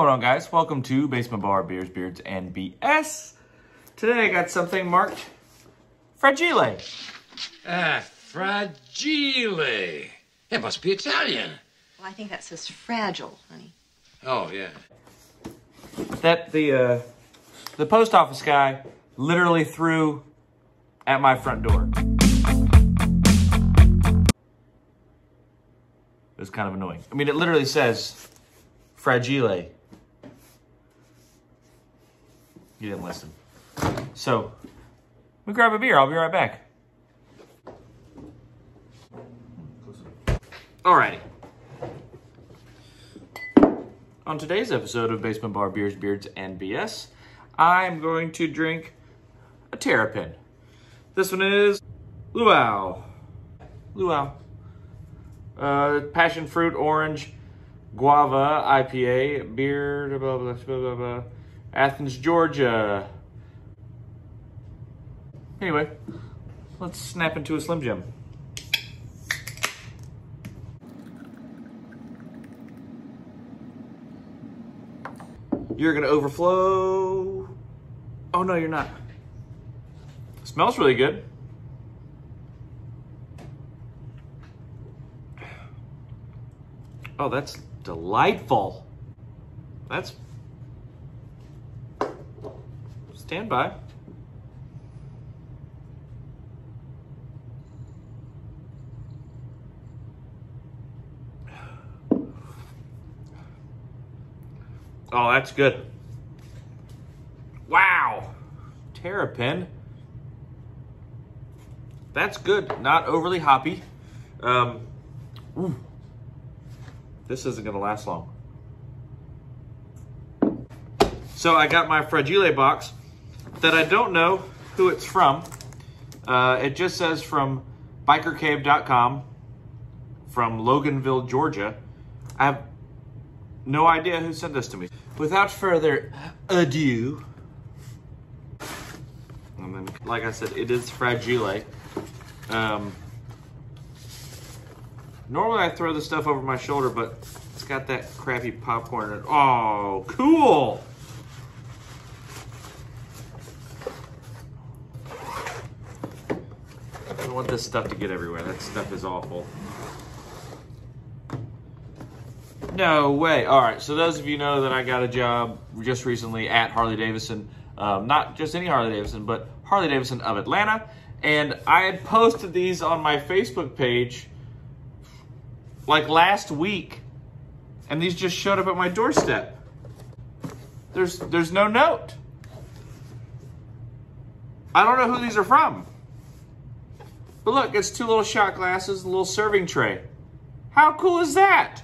What's going on, guys? Welcome to Basement Bar Beers, Beards, and BS. Today I got something marked Fragile. Ah, fragile. It must be Italian. Well, I think that says fragile, honey. Oh, yeah. That the uh, the post office guy literally threw at my front door. It was kind of annoying. I mean, it literally says Fragile. You didn't listen. So, we grab a beer. I'll be right back. Alrighty. On today's episode of Basement Bar Beers, Beards, and BS, I'm going to drink a Terrapin. This one is Luau. Luau. Uh, passion fruit, orange, guava, IPA, beer, blah, blah, blah, blah, blah. Athens, Georgia. Anyway, let's snap into a Slim Jim. You're gonna overflow. Oh no, you're not. Smells really good. Oh, that's delightful. That's. Stand by. Oh, that's good. Wow. Terrapin. That's good. Not overly hoppy. Um, ooh. This isn't going to last long. So I got my Fragile box that I don't know who it's from. Uh, it just says from bikercave.com from Loganville, Georgia. I have no idea who sent this to me. Without further ado, and then, like I said, it is Fragile. Um, normally I throw the stuff over my shoulder, but it's got that crappy popcorn. Oh, cool! I don't want this stuff to get everywhere. That stuff is awful. No way. All right. So those of you know that I got a job just recently at Harley Davidson. Um, not just any Harley Davidson, but Harley Davidson of Atlanta. And I had posted these on my Facebook page like last week. And these just showed up at my doorstep. There's there's no note. I don't know who these are from. But look, it's two little shot glasses, a little serving tray. How cool is that?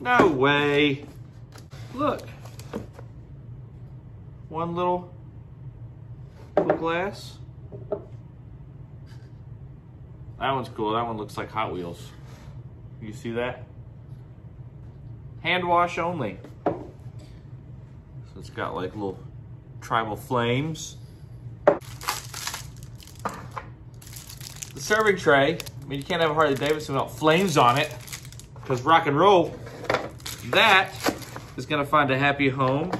No way. Look. One little, little glass. That one's cool. That one looks like Hot Wheels. You see that? Hand wash only. So it's got like little tribal flames. Serving tray. I mean, you can't have a Harley Davidson without flames on it. Because rock and roll. That is going to find a happy home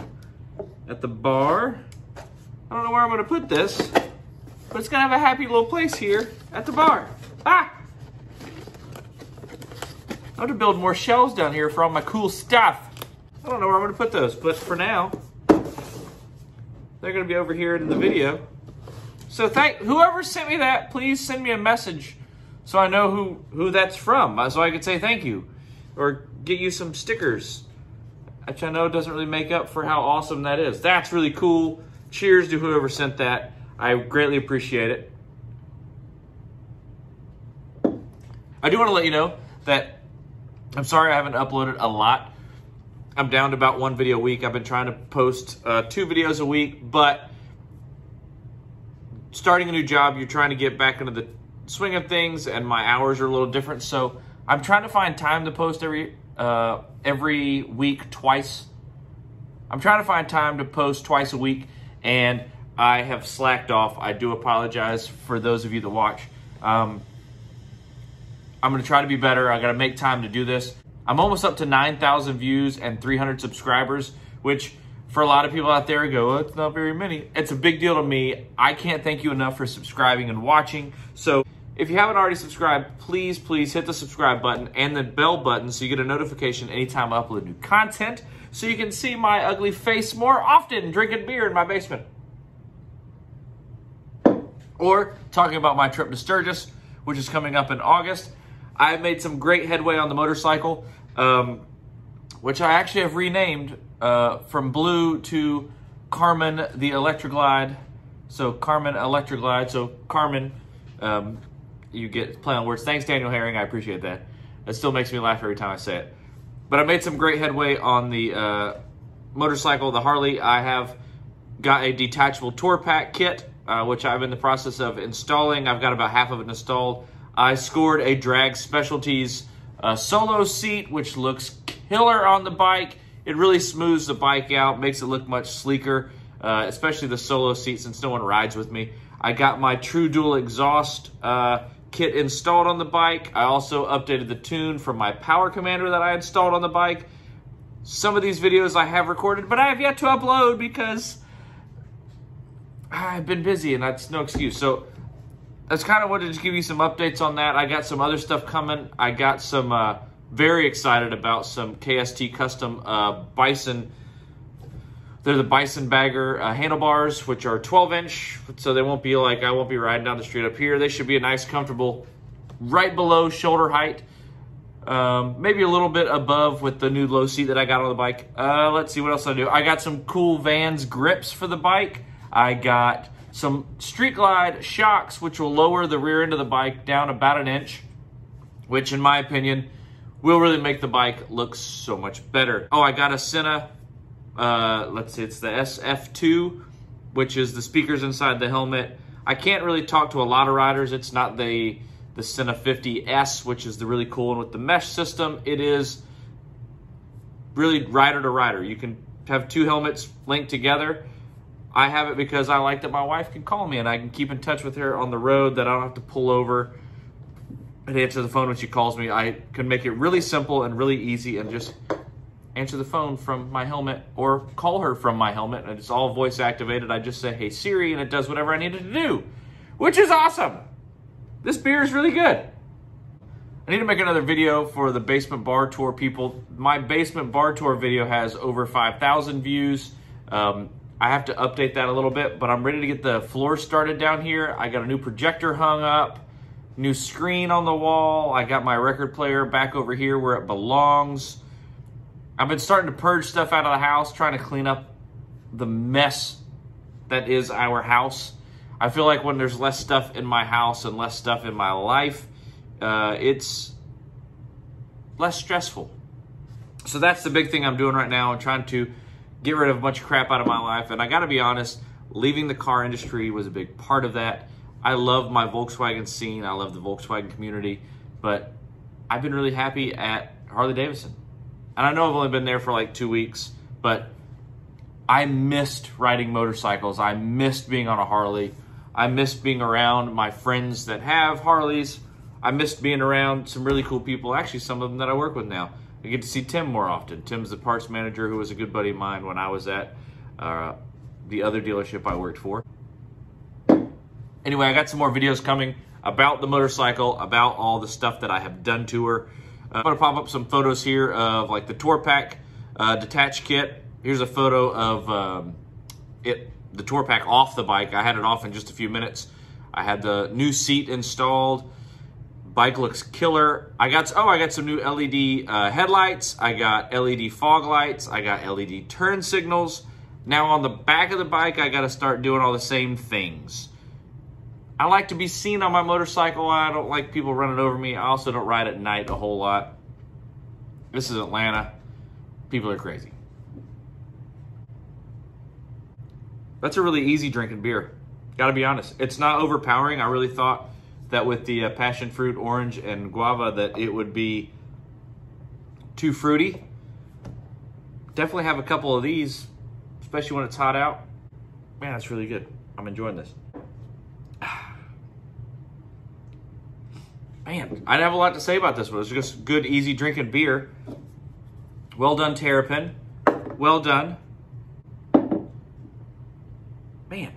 at the bar. I don't know where I'm going to put this, but it's going to have a happy little place here at the bar. Ah! I have to build more shelves down here for all my cool stuff. I don't know where I'm going to put those, but for now, they're going to be over here in the video. So thank whoever sent me that, please send me a message so I know who, who that's from, so I could say thank you or get you some stickers, which I know doesn't really make up for how awesome that is. That's really cool. Cheers to whoever sent that. I greatly appreciate it. I do want to let you know that I'm sorry I haven't uploaded a lot. I'm down to about one video a week. I've been trying to post uh, two videos a week, but starting a new job, you're trying to get back into the swing of things, and my hours are a little different. So I'm trying to find time to post every uh, every week, twice. I'm trying to find time to post twice a week, and I have slacked off. I do apologize for those of you that watch. Um, I'm going to try to be better. I got to make time to do this. I'm almost up to 9,000 views and 300 subscribers, which for a lot of people out there go, it's not very many. It's a big deal to me. I can't thank you enough for subscribing and watching. So if you haven't already subscribed, please, please hit the subscribe button and the bell button so you get a notification anytime I upload new content so you can see my ugly face more often drinking beer in my basement. Or talking about my trip to Sturgis, which is coming up in August. I've made some great headway on the motorcycle, um, which I actually have renamed uh, from Blue to Carmen the Electra Glide. So Carmen Electra Glide. So Carmen, um, you get play on words. Thanks, Daniel Herring. I appreciate that. It still makes me laugh every time I say it. But I made some great headway on the uh, motorcycle, the Harley. I have got a detachable tour pack kit, uh, which I'm in the process of installing. I've got about half of it installed. I scored a Drag Specialties uh, solo seat, which looks killer on the bike. It really smooths the bike out, makes it look much sleeker, uh, especially the solo seat since no one rides with me. I got my True Dual exhaust uh, kit installed on the bike. I also updated the tune from my Power Commander that I installed on the bike. Some of these videos I have recorded, but I have yet to upload because I've been busy and that's no excuse. So that's kind of wanted to give you some updates on that. I got some other stuff coming. I got some uh, very excited about some KST custom uh, Bison. They're the Bison Bagger uh, handlebars, which are 12 inch, so they won't be like I won't be riding down the street up here. They should be a nice, comfortable, right below shoulder height. Um, maybe a little bit above with the new low seat that I got on the bike. Uh, let's see what else I do. I got some cool Vans grips for the bike. I got some Street Glide shocks, which will lower the rear end of the bike down about an inch, which in my opinion will really make the bike look so much better. Oh, I got a Sena, uh, let's see, it's the SF2, which is the speakers inside the helmet. I can't really talk to a lot of riders. It's not the the Sena 50S, which is the really cool one with the mesh system. It is really rider to rider. You can have two helmets linked together. I have it because I like that my wife can call me and I can keep in touch with her on the road that I don't have to pull over and answer the phone when she calls me. I can make it really simple and really easy and just answer the phone from my helmet or call her from my helmet and it's all voice activated. I just say, hey Siri, and it does whatever I need it to do, which is awesome. This beer is really good. I need to make another video for the basement bar tour people. My basement bar tour video has over 5,000 views. Um, I have to update that a little bit, but I'm ready to get the floor started down here. I got a new projector hung up, new screen on the wall. I got my record player back over here where it belongs. I've been starting to purge stuff out of the house, trying to clean up the mess that is our house. I feel like when there's less stuff in my house and less stuff in my life, uh, it's less stressful. So that's the big thing I'm doing right now. I'm trying to get rid of a bunch of crap out of my life. And I got to be honest, leaving the car industry was a big part of that. I love my Volkswagen scene. I love the Volkswagen community, but I've been really happy at Harley Davidson. And I know I've only been there for like two weeks, but I missed riding motorcycles. I missed being on a Harley. I missed being around my friends that have Harleys. I missed being around some really cool people, actually some of them that I work with now. I get to see Tim more often. Tim's the parts manager who was a good buddy of mine when I was at uh, the other dealership I worked for. Anyway, I got some more videos coming about the motorcycle, about all the stuff that I have done to her. Uh, I'm gonna pop up some photos here of like the Tour Pack uh, detached kit. Here's a photo of um, it, the Tour Pack off the bike. I had it off in just a few minutes. I had the new seat installed. Bike looks killer. I got, oh, I got some new LED uh, headlights. I got LED fog lights. I got LED turn signals. Now on the back of the bike, I got to start doing all the same things. I like to be seen on my motorcycle. I don't like people running over me. I also don't ride at night a whole lot. This is Atlanta. People are crazy. That's a really easy drinking beer. Got to be honest. It's not overpowering. I really thought that with the uh, passion fruit, orange, and guava that it would be too fruity. Definitely have a couple of these, especially when it's hot out. Man, that's really good. I'm enjoying this. Man, I didn't have a lot to say about this one. It's just good, easy drinking beer. Well done, Terrapin. Well done. Man.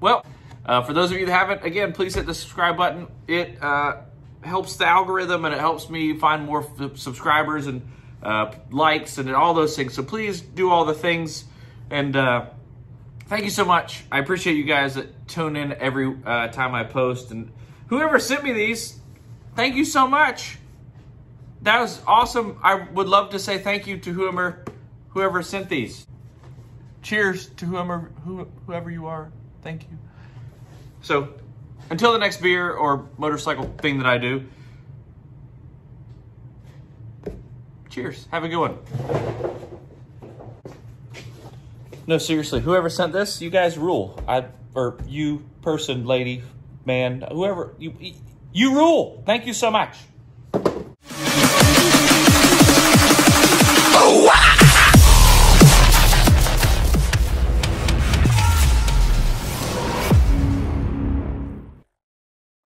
Well, uh, for those of you that haven't, again, please hit the subscribe button. It uh, helps the algorithm and it helps me find more subscribers and uh, likes and all those things. So please do all the things. And uh, thank you so much. I appreciate you guys that tune in every uh, time I post. And whoever sent me these, thank you so much. That was awesome. I would love to say thank you to whoever whoever sent these. Cheers to whoever who, whoever you are. Thank you. So, until the next beer or motorcycle thing that I do, cheers. Have a good one. No, seriously, whoever sent this, you guys rule. I or you person, lady, man, whoever you you rule. Thank you so much.